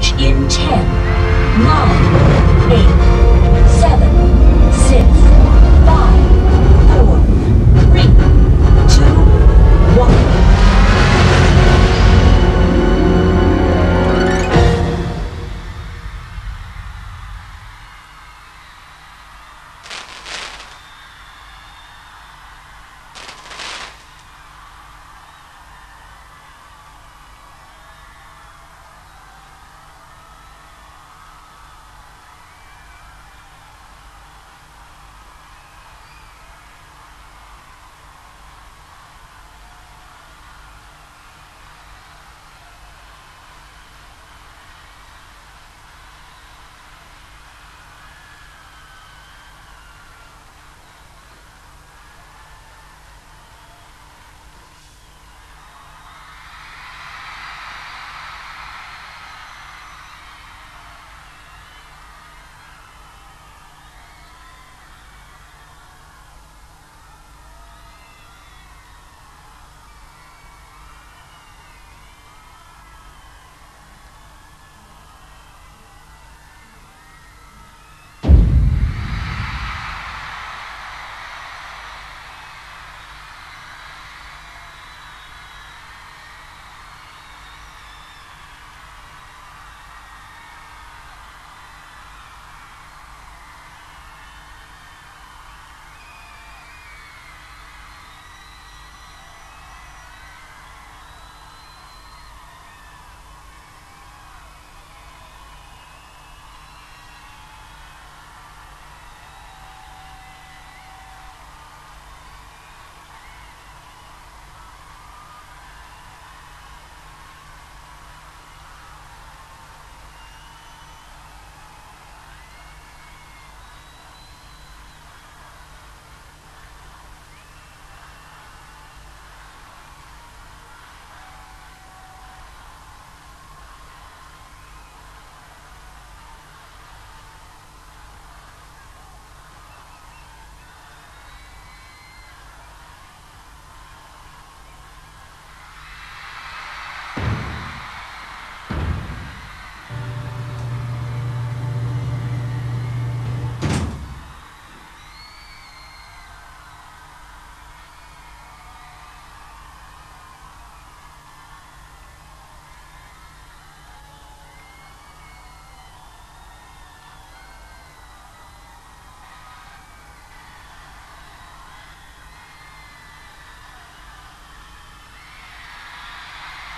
launch in 10, 9,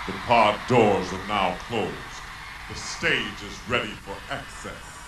The pod doors are now closed. The stage is ready for access.